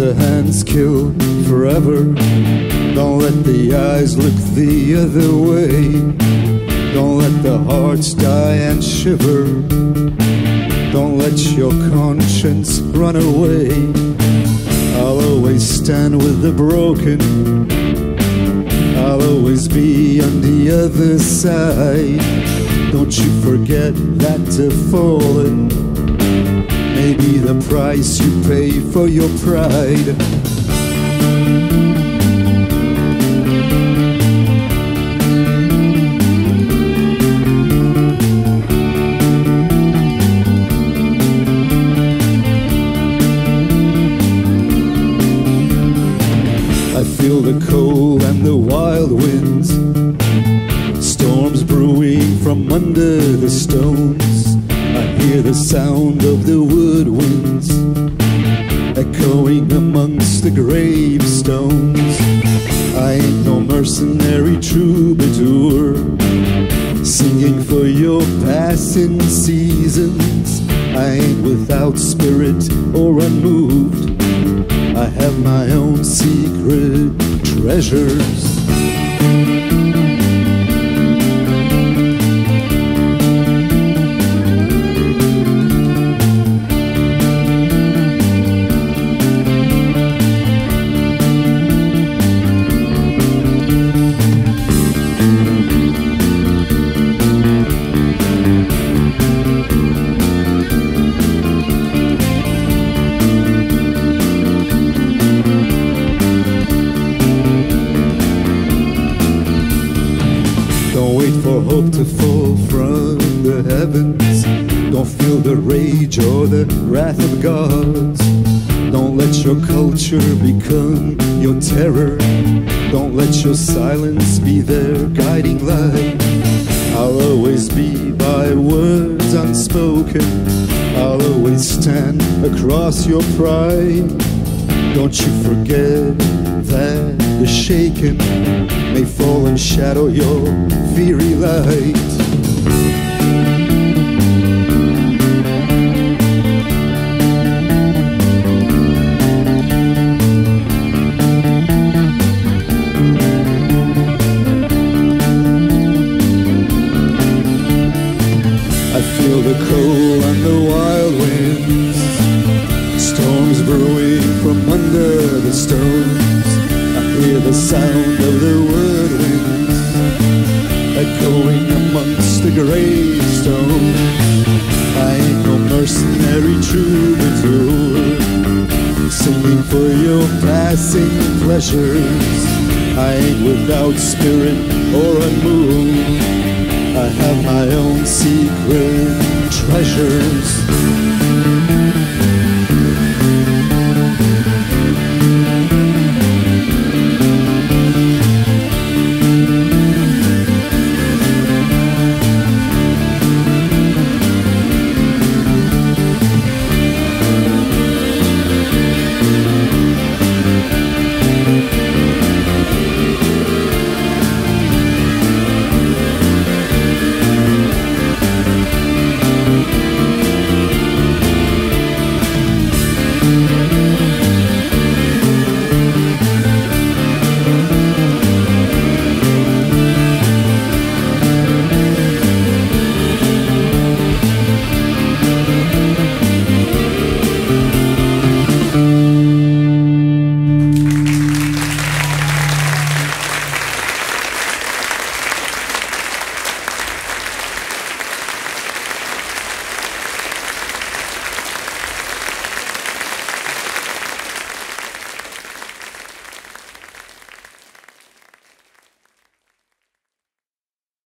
the hands kill forever. Don't let the eyes look the other way. Don't let the hearts die and shiver. Don't let your conscience run away. I'll always stand with the broken. I'll always be on the other side. Don't you forget that to fallen may be the price you pay for your pride. I feel the cold and the wild winds, storms brewing from under the stones. Hear the sound of the woodwinds echoing amongst the gravestones. I ain't no mercenary troubadour singing for your passing seasons. I ain't without spirit or unmoved. I have my own secret treasures. Hope to fall from the heavens. Don't feel the rage or the wrath of gods. Don't let your culture become your terror. Don't let your silence be their guiding light. I'll always be by words unspoken. I'll always stand across your pride. Don't you forget that the shaken may fall and shadow your fiery light. I feel the cold and the wild winds, storms brewing from under the stones. I hear the sound of the woodwinds echoing amongst the gravestones. I ain't no mercenary troubadour singing for your passing pleasures. I ain't without spirit or a unmoved. I have my own secret treasures.